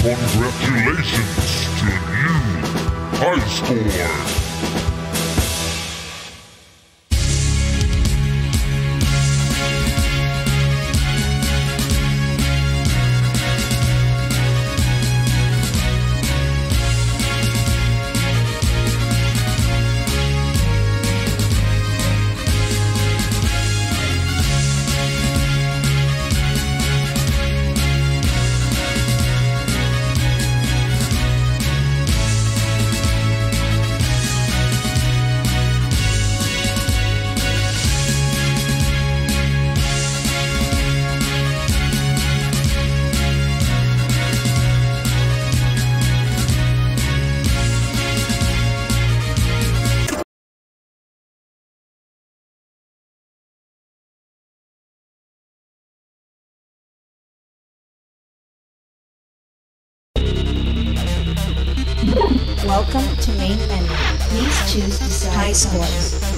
Congratulations to you! High score. Welcome to main menu. Please choose High Scores.